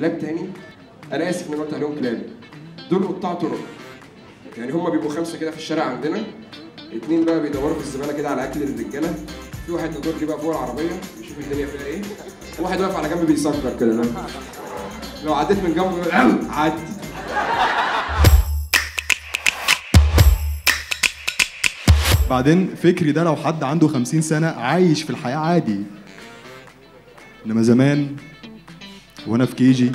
كلاب تاني. أنا آسف إن قلت عليهم كلاب. دول قطاع طرق. يعني هم بيبقوا خمسة كده في الشارع عندنا. اتنين بقى بيدوروا في الزبالة كده على أكل الرجالة. في واحد ندور لي بقى فوق العربية بيشوف الدنيا فيها إيه. واحد واقف على جنب بيصفر كده لو- لو عديت من جنبه يقول "أم، عدي. بعدين فكري ده لو حد عنده 50 سنة عايش في الحياة عادي. إنما زمان وأنا في كيجي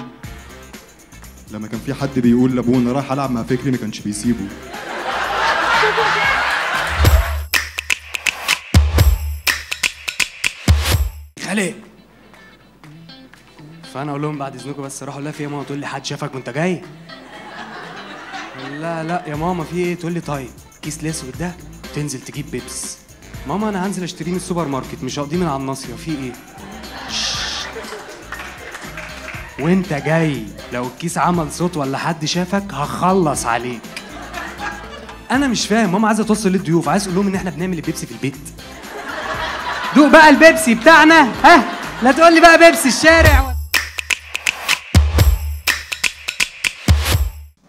لما كان في حد بيقول لابوه أنا رايح ألعب مع فكري ما كانش بيسيبه. خالق فأنا أقول لهم بعد إذنكم بس راحوا لا في يا ماما تقول لي حد شافك وأنت جاي. لا لا يا ماما في إيه؟ تقول لي طيب كيس الأسود ده تنزل تجيب بيبس. ماما أنا هنزل أشتريه من السوبر ماركت مش هقضيه من على الناصية في إيه. وانت جاي لو الكيس عمل صوت ولا حد شافك هخلص عليك. أنا مش فاهم ماما عايزة توصل للضيوف عايز أقول لهم إن إحنا بنعمل البيبسي في البيت. دوق بقى البيبسي بتاعنا ها؟ لا تقول لي بقى بيبسي الشارع.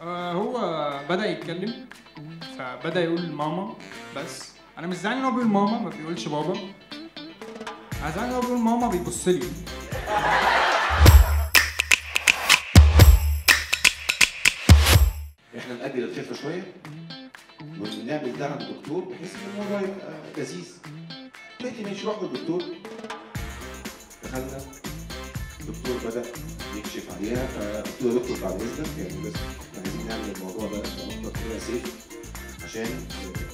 آه، هو بدأ يتكلم فبدأ يقول ماما بس. أنا مش زعلان إن هو بيقول ماما ما بيقولش بابا. أنا زعلان إن هو بيقول ماما بيبص لي. إحنا نأجل الخفه شوية. ونعمل ده عند الدكتور بحيث إن الموضوع يبقى لذيذ. قلت ماشي رحنا للدكتور. دخلنا. الدكتور بدأ يكشف عليها. فقلت له يا دكتور بعد إذنك. يعني بس إحنا عايزين نعمل الموضوع ده بأفضل طريقه سيف عشان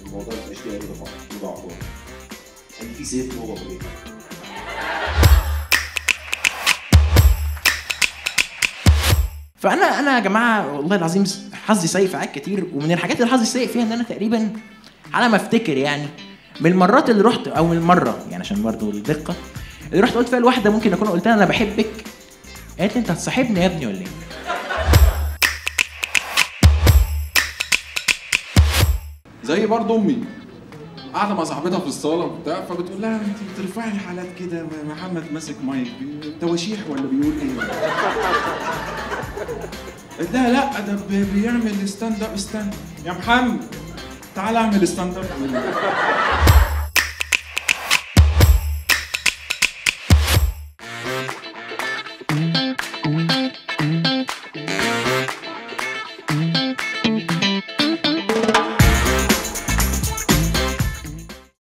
الموضوع ما يبقاش فيه اي مضاعفات قال لي في سيف جوه بطريقه فأنا أنا يا جماعة والله العظيم حظي سيء في حاجات كتير ومن الحاجات اللي حظي سيء فيها إن أنا تقريبا على ما أفتكر يعني من المرات اللي رحت أو من المره يعني عشان برضه الدقة اللي رحت قلت فيها لواحدة ممكن أكون قلت لها أنا بحبك قالت لي أنت هتصاحبني يا ابني ولا إيه؟ زي برضه أمي قاعدة مع صاحبتها في الصالة وبتاع فبتقول لها أنت بترفعي حالات كده محمد ماسك مايك تواشيح ولا بيقول إيه؟ لها لا ده بي- بيعمل stand up stand يا محمد تعال أعمل stand up